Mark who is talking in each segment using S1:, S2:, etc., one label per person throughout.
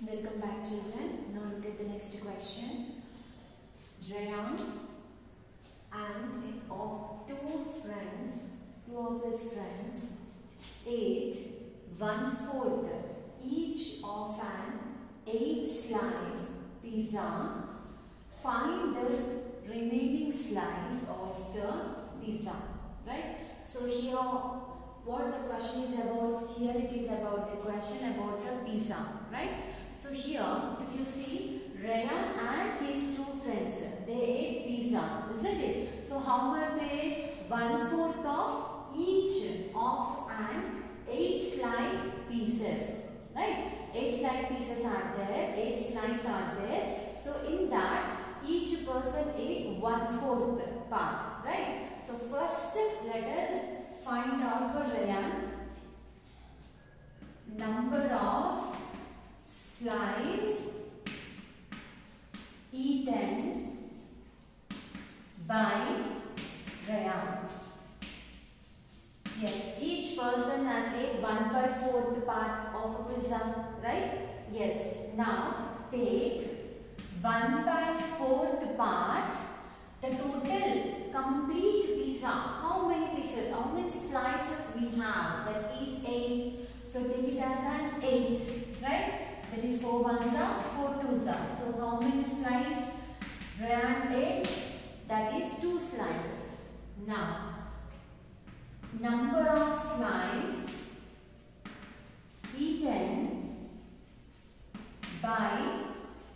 S1: Welcome back children. Now look at the next question. Rayan and of two friends, two of his friends ate one fourth each of an eight slice pizza. Find the remaining slice of the pizza. Right? So here what the question is about here it is about the question about the pizza right so here if you see Ryan and his two friends they ate pizza isn't it? So how much they ate? One fourth of each of an eight slice pieces right? Eight slice pieces are there eight slices are there. So in that each person ate one fourth part right? So first let us find out for Ryan number slice eaten by Ryan. Yes, each person has ate 1 by 4th part of a pizza, right? Yes, now take 1 by 4th part, the total complete pizza. How many pieces? How many slices we have? That is 8. So take it as an 8. Right? 4 ones are 4 twos are. So how many slices? Ran 8. That is 2 slices. Now, number of slices eaten by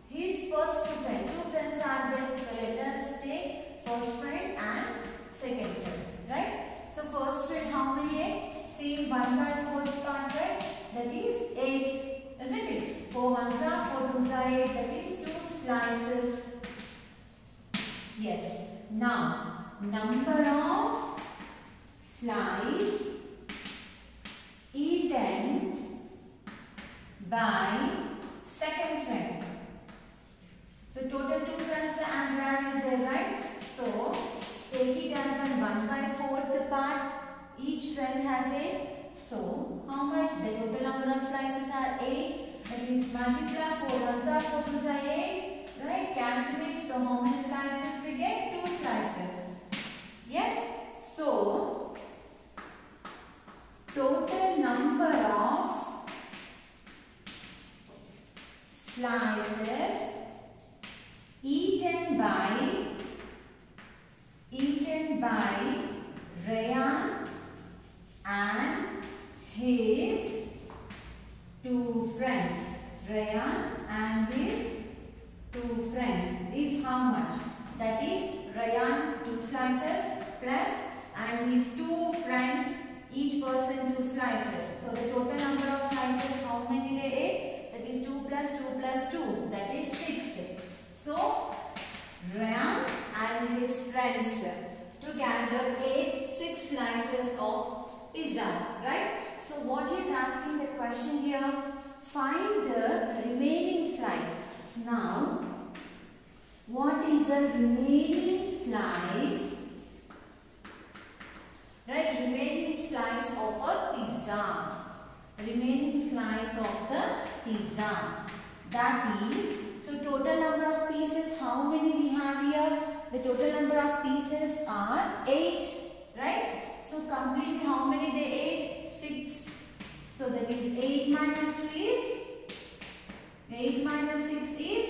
S1: his first friend. Two friends are there. So let us take first friend and second friend. Right? So first friend how many? Same 1 by 4 part right? That is 8. Isn't it? 4 ones are 4 twos are 8. That is 2 slices. Yes. Now number of slices eaten by second friend. So total two friends and Ryan is there, right? So take it as a 1 by 4th part. Each friend has a. So how much? The total number of slices are 8. That means multiply 4 ones are 4 twos are 8. Right? Cancel it. So how many slices we get? 2 slices. Yes? So total number of slices eaten by eaten by Rayan and his two friends. Rayan and his two friends is how much? That is Rayan two slices plus and his two friends each person two slices. So the total number of slices how many they ate? That is 2 plus 2 plus 2 that is 6. So, Ram and his friends together ate six slices of pizza, right? So, what is asking the question here? Find the remaining slice. Now, what is the remaining slice? Right, remaining slice of a pizza. Remaining slice of the pizza. That is so total number of pieces, how many we have here? The total number of pieces are 8, right? So completely how many they ate? 6. So that is 8 minus 2 is? 8 minus 6 is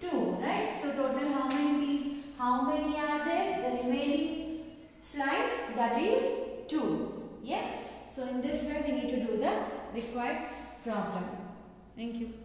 S1: 2, right? So total how many pieces? How many are there? The remaining slice that is 2. Yes? So in this way we need to do the required problem. Thank you.